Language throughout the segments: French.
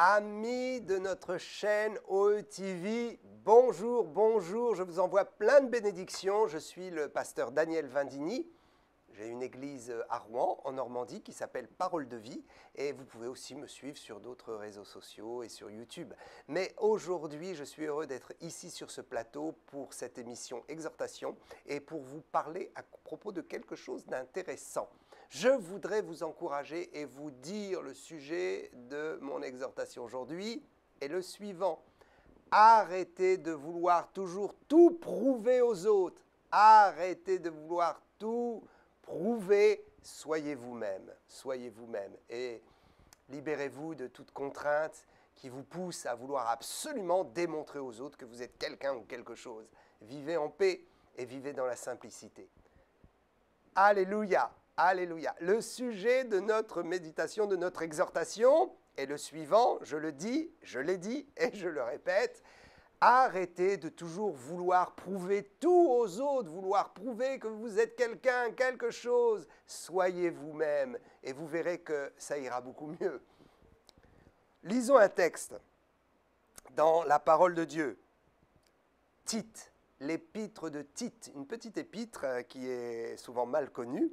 Amis de notre chaîne OETV, bonjour, bonjour, je vous envoie plein de bénédictions. Je suis le pasteur Daniel Vindini. J'ai une église à Rouen, en Normandie, qui s'appelle Parole de vie. Et vous pouvez aussi me suivre sur d'autres réseaux sociaux et sur YouTube. Mais aujourd'hui, je suis heureux d'être ici sur ce plateau pour cette émission Exhortation et pour vous parler à propos de quelque chose d'intéressant. Je voudrais vous encourager et vous dire le sujet de mon exhortation aujourd'hui est le suivant. Arrêtez de vouloir toujours tout prouver aux autres. Arrêtez de vouloir tout prouver. Soyez vous-même. Soyez vous-même. Et libérez-vous de toute contrainte qui vous pousse à vouloir absolument démontrer aux autres que vous êtes quelqu'un ou quelque chose. Vivez en paix et vivez dans la simplicité. Alléluia. Alléluia. Le sujet de notre méditation, de notre exhortation est le suivant. Je le dis, je l'ai dit et je le répète. Arrêtez de toujours vouloir prouver tout aux autres, vouloir prouver que vous êtes quelqu'un, quelque chose. Soyez vous-même et vous verrez que ça ira beaucoup mieux. Lisons un texte dans la parole de Dieu. Tite, l'épître de Tite, une petite épître euh, qui est souvent mal connue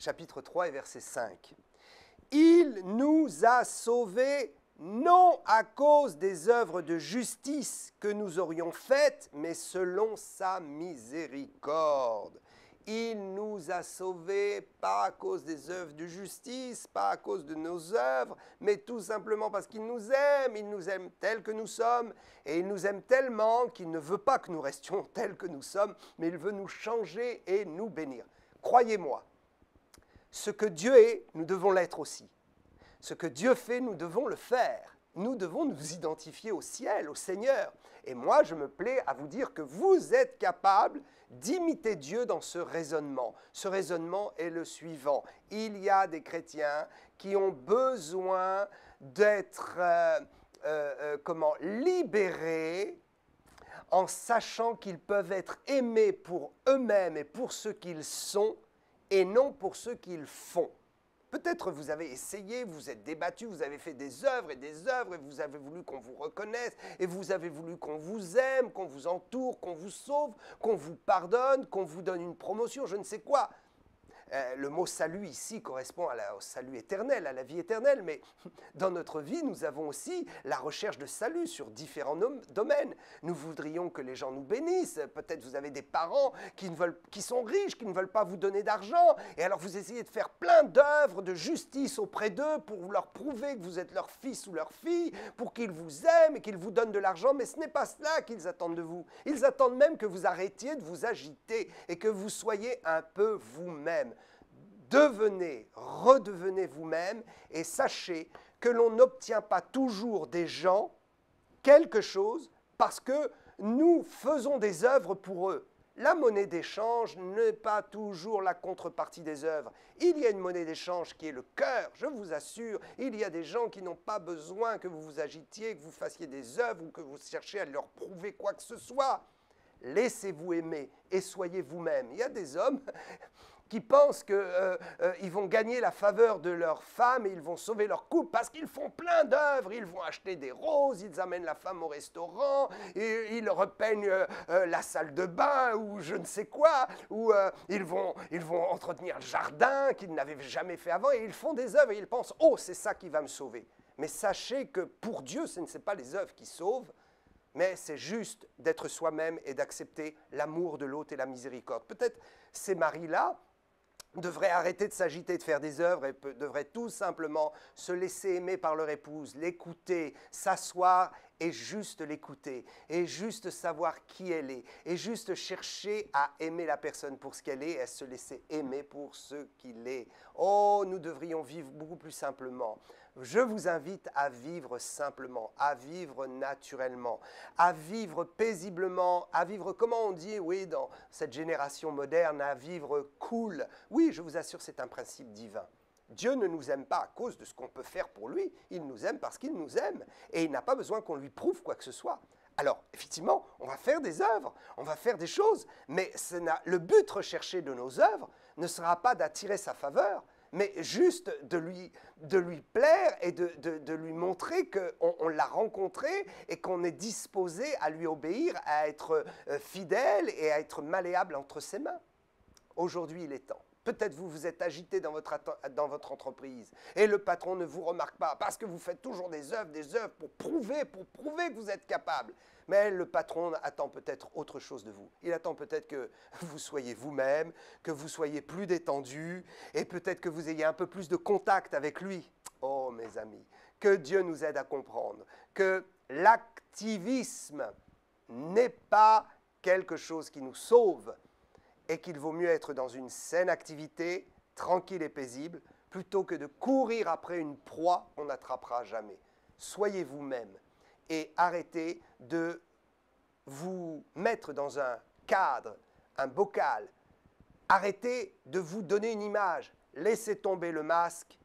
chapitre 3 et verset 5. Il nous a sauvés non à cause des œuvres de justice que nous aurions faites, mais selon sa miséricorde. Il nous a sauvés pas à cause des œuvres de justice, pas à cause de nos œuvres, mais tout simplement parce qu'il nous aime. Il nous aime tels que nous sommes et il nous aime tellement qu'il ne veut pas que nous restions tels que nous sommes, mais il veut nous changer et nous bénir. Croyez-moi, ce que Dieu est, nous devons l'être aussi. Ce que Dieu fait, nous devons le faire. Nous devons nous identifier au ciel, au Seigneur. Et moi, je me plais à vous dire que vous êtes capable d'imiter Dieu dans ce raisonnement. Ce raisonnement est le suivant. Il y a des chrétiens qui ont besoin d'être euh, euh, euh, comment libérés en sachant qu'ils peuvent être aimés pour eux-mêmes et pour ce qu'ils sont et non pour ceux qu'ils font. Peut-être vous avez essayé, vous êtes débattu, vous avez fait des œuvres et des œuvres et vous avez voulu qu'on vous reconnaisse et vous avez voulu qu'on vous aime, qu'on vous entoure, qu'on vous sauve, qu'on vous pardonne, qu'on vous donne une promotion, je ne sais quoi. Euh, le mot salut ici correspond au salut éternel, à la vie éternelle, mais dans notre vie, nous avons aussi la recherche de salut sur différents domaines. Nous voudrions que les gens nous bénissent. Peut-être vous avez des parents qui, qui sont riches, qui ne veulent pas vous donner d'argent, et alors vous essayez de faire plein d'œuvres de justice auprès d'eux pour leur prouver que vous êtes leur fils ou leur fille, pour qu'ils vous aiment et qu'ils vous donnent de l'argent, mais ce n'est pas cela qu'ils attendent de vous. Ils attendent même que vous arrêtiez de vous agiter et que vous soyez un peu vous-même devenez, redevenez vous-même et sachez que l'on n'obtient pas toujours des gens quelque chose parce que nous faisons des œuvres pour eux. La monnaie d'échange n'est pas toujours la contrepartie des œuvres. Il y a une monnaie d'échange qui est le cœur, je vous assure. Il y a des gens qui n'ont pas besoin que vous vous agitiez, que vous fassissiez des œuvres ou que vous cherchiez à leur prouver quoi que ce soit. Laissez-vous aimer et soyez vous-même. Il y a des hommes qui pensent qu'ils euh, euh, vont gagner la faveur de leur femme et ils vont sauver leur couple parce qu'ils font plein d'œuvres. Ils vont acheter des roses, ils amènent la femme au restaurant, et ils repeignent euh, la salle de bain ou je ne sais quoi, ou ils, vont, ils vont entretenir le jardin qu'ils n'avaient jamais fait avant et ils font des œuvres et ils pensent, oh, c'est ça qui va me sauver. Mais sachez que pour Dieu, ce ne sont pas les œuvres qui sauvent, mais c'est juste d'être soi-même et d'accepter l'amour de l'autre et la miséricorde. Peut-être ces maris-là, devraient arrêter de s'agiter de faire des œuvres et devraient tout simplement se laisser aimer par leur épouse, l'écouter, s'asseoir et juste l'écouter, et juste savoir qui elle est, et juste chercher à aimer la personne pour ce qu'elle est et à se laisser aimer pour ce qu'il est. Oh, nous devrions vivre beaucoup plus simplement. Je vous invite à vivre simplement, à vivre naturellement, à vivre paisiblement, à vivre, comment on dit, oui, dans cette génération moderne, à vivre cool. Oui, je vous assure, c'est un principe divin. Dieu ne nous aime pas à cause de ce qu'on peut faire pour lui, il nous aime parce qu'il nous aime, et il n'a pas besoin qu'on lui prouve quoi que ce soit. Alors, effectivement, on va faire des œuvres, on va faire des choses, mais le but recherché de nos œuvres ne sera pas d'attirer sa faveur, mais juste de lui, de lui plaire et de, de, lui montrer qu'on on, l'a rencontré et qu'on est disposé à lui obéir, à être euh, fidèle et à être malléable entre ses mains. Aujourd'hui, il est temps. Peut-être vous vous êtes agité dans votre, dans votre entreprise et le patron ne vous remarque pas parce que vous faites toujours des œuvres, des œuvres pour prouver, pour prouver que vous êtes capable. Mais le patron attend peut-être autre chose de vous. Il attend peut-être que vous soyez vous-même, que vous soyez plus détendu et peut-être que vous ayez un peu plus de contact avec lui. Oh mes amis, que Dieu nous aide à comprendre que l'activisme n'est pas quelque chose qui nous sauve, et qu'il vaut mieux être dans une saine activité, tranquille et paisible, plutôt que de courir après une proie qu'on n'attrapera jamais. Soyez vous-même et arrêtez de vous mettre dans un cadre, un bocal. Arrêtez de vous donner une image. Laissez tomber le masque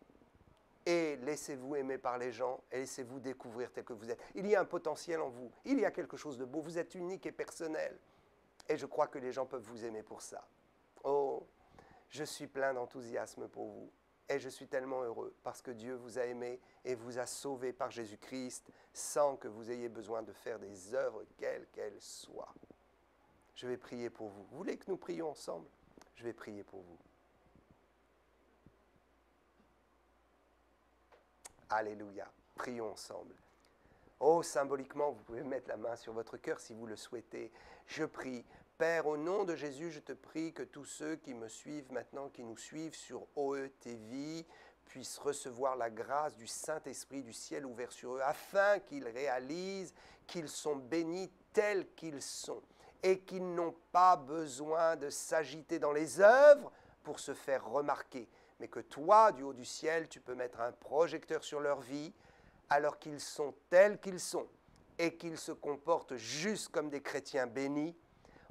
et laissez-vous aimer par les gens et laissez-vous découvrir tel que vous êtes. Il y a un potentiel en vous. Il y a quelque chose de beau. Vous êtes unique et personnel. Et je crois que les gens peuvent vous aimer pour ça. Oh, je suis plein d'enthousiasme pour vous. Et je suis tellement heureux parce que Dieu vous a aimé et vous a sauvé par Jésus-Christ sans que vous ayez besoin de faire des œuvres quelles qu'elles soient. Je vais prier pour vous. Vous voulez que nous prions ensemble? Je vais prier pour vous. Alléluia. Prions ensemble. Oh, symboliquement, vous pouvez mettre la main sur votre cœur si vous le souhaitez. Je prie. Père, au nom de Jésus, je te prie que tous ceux qui me suivent maintenant, qui nous suivent sur OETV, puissent recevoir la grâce du Saint-Esprit du ciel ouvert sur eux, afin qu'ils réalisent qu'ils sont bénis tels qu'ils sont et qu'ils n'ont pas besoin de s'agiter dans les œuvres pour se faire remarquer, mais que toi, du haut du ciel, tu peux mettre un projecteur sur leur vie alors qu'ils sont tels qu'ils sont et qu'ils se comportent juste comme des chrétiens bénis.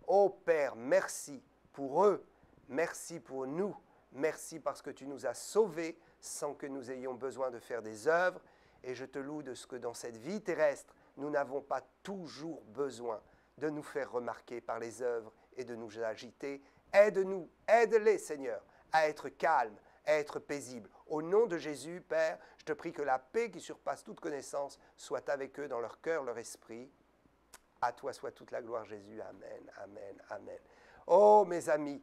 Ô Père, merci pour eux, merci pour nous, merci parce que tu nous as sauvés sans que nous ayons besoin de faire des œuvres. Et je te loue de ce que dans cette vie terrestre, nous n'avons pas toujours besoin de nous faire remarquer par les œuvres et de nous agiter. Aide-nous, aide-les Seigneur à être calmes, être paisibles. Au nom de Jésus, Père, je te prie que la paix qui surpasse toute connaissance soit avec eux dans leur cœur, leur esprit. À toi soit toute la gloire, Jésus. Amen, amen, amen. Oh, mes amis,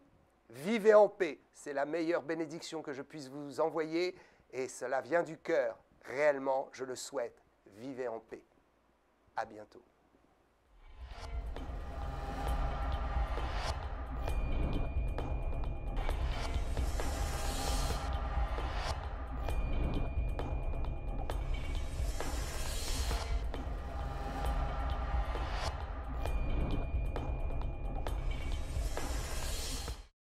vivez en paix. C'est la meilleure bénédiction que je puisse vous envoyer et cela vient du cœur. Réellement, je le souhaite. Vivez en paix. À bientôt.